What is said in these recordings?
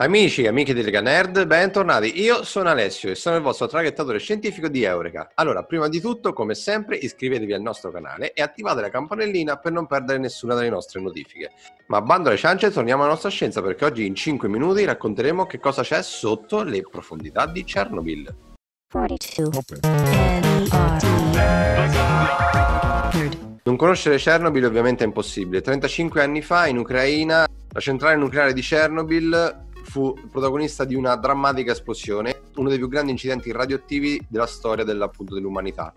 Amici e amiche di Lega Nerd, bentornati. Io sono Alessio e sono il vostro traghettatore scientifico di Eureka. Allora, prima di tutto, come sempre, iscrivetevi al nostro canale e attivate la campanellina per non perdere nessuna delle nostre notifiche. Ma bando alle ciance, torniamo alla nostra scienza perché oggi in 5 minuti racconteremo che cosa c'è sotto le profondità di Chernobyl. 42. Non conoscere Chernobyl ovviamente è impossibile. 35 anni fa in Ucraina la centrale nucleare di Chernobyl fu protagonista di una drammatica esplosione, uno dei più grandi incidenti radioattivi della storia dell'umanità.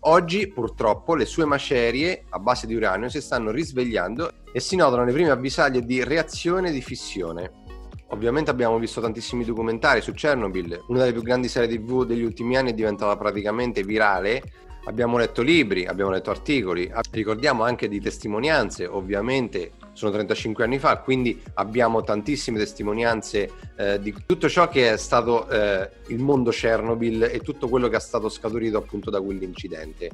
Oggi, purtroppo, le sue macerie a base di uranio si stanno risvegliando e si notano le prime avvisaglie di reazione di fissione. Ovviamente abbiamo visto tantissimi documentari su Chernobyl, una delle più grandi serie TV degli ultimi anni è diventata praticamente virale Abbiamo letto libri, abbiamo letto articoli, ricordiamo anche di testimonianze, ovviamente sono 35 anni fa, quindi abbiamo tantissime testimonianze eh, di tutto ciò che è stato eh, il mondo Chernobyl e tutto quello che è stato scaturito appunto da quell'incidente.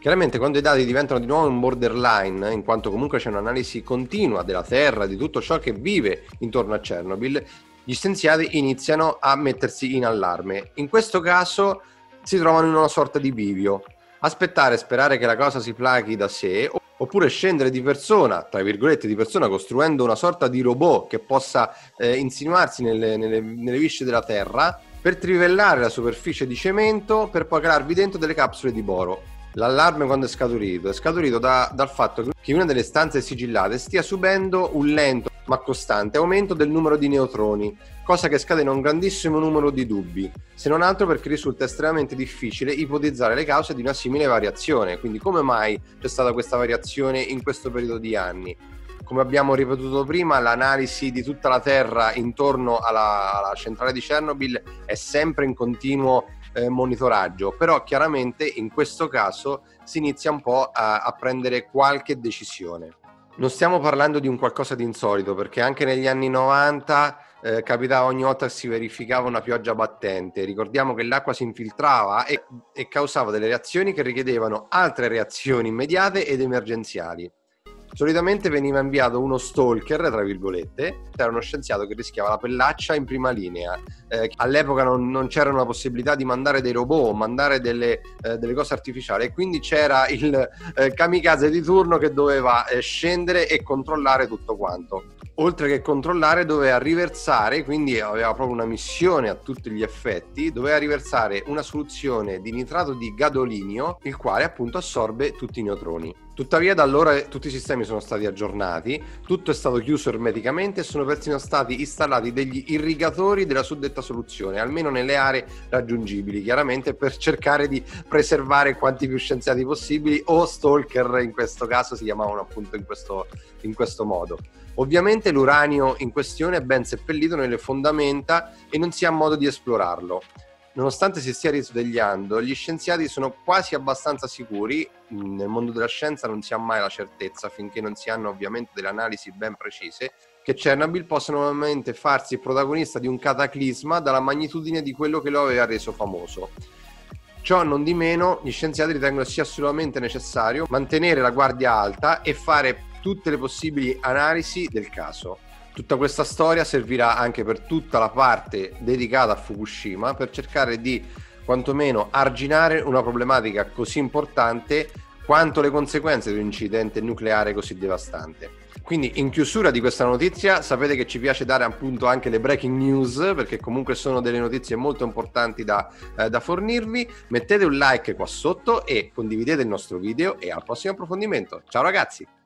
Chiaramente quando i dati diventano di nuovo un borderline, in quanto comunque c'è un'analisi continua della Terra, di tutto ciò che vive intorno a Chernobyl, gli scienziati iniziano a mettersi in allarme. In questo caso si trovano in una sorta di bivio. Aspettare e sperare che la cosa si plachi da sé, oppure scendere di persona, tra virgolette di persona, costruendo una sorta di robot che possa eh, insinuarsi nelle, nelle, nelle visce della Terra per trivellare la superficie di cemento per poi calarvi dentro delle capsule di boro. L'allarme quando è scaturito? È scaturito da, dal fatto che una delle stanze sigillate stia subendo un lento ma costante aumento del numero di neutroni, cosa che scatena un grandissimo numero di dubbi, se non altro perché risulta estremamente difficile ipotizzare le cause di una simile variazione. Quindi come mai c'è stata questa variazione in questo periodo di anni? Come abbiamo ripetuto prima, l'analisi di tutta la Terra intorno alla, alla centrale di Chernobyl è sempre in continuo eh, monitoraggio, però chiaramente in questo caso si inizia un po' a, a prendere qualche decisione. Non stiamo parlando di un qualcosa di insolito, perché anche negli anni 90 eh, capitava ogni volta che si verificava una pioggia battente. Ricordiamo che l'acqua si infiltrava e, e causava delle reazioni che richiedevano altre reazioni immediate ed emergenziali. Solitamente veniva inviato uno stalker, tra virgolette, era uno scienziato che rischiava la pellaccia in prima linea. Eh, all'epoca non, non, c'era una possibilità di mandare dei robot, mandare delle, eh, delle cose artificiali e quindi c'era il eh, kamikaze di turno che doveva eh, scendere e controllare tutto quanto oltre che controllare doveva riversare, quindi aveva proprio una missione a tutti gli effetti, doveva riversare una soluzione di nitrato di gadolinio, il quale appunto assorbe tutti i neutroni. Tuttavia da allora tutti i sistemi sono stati aggiornati, tutto è stato chiuso ermeticamente e sono persino stati installati degli irrigatori della suddetta soluzione, almeno nelle aree raggiungibili, chiaramente per cercare di preservare quanti più scienziati possibili o stalker in questo caso si chiamavano appunto in questo, in questo modo. Ovviamente l'uranio in questione è ben seppellito nelle fondamenta e non si ha modo di esplorarlo. Nonostante si stia risvegliando, gli scienziati sono quasi abbastanza sicuri, nel mondo della scienza non si ha mai la certezza finché non si hanno ovviamente delle analisi ben precise, che Chernobyl possa nuovamente farsi protagonista di un cataclisma dalla magnitudine di quello che lo aveva reso famoso. Ciò non di meno, gli scienziati ritengono sia assolutamente necessario mantenere la guardia alta e fare tutte le possibili analisi del caso. Tutta questa storia servirà anche per tutta la parte dedicata a Fukushima per cercare di quantomeno arginare una problematica così importante quanto le conseguenze di un incidente nucleare così devastante. Quindi in chiusura di questa notizia sapete che ci piace dare appunto anche le breaking news perché comunque sono delle notizie molto importanti da, eh, da fornirvi. Mettete un like qua sotto e condividete il nostro video e al prossimo approfondimento. Ciao ragazzi!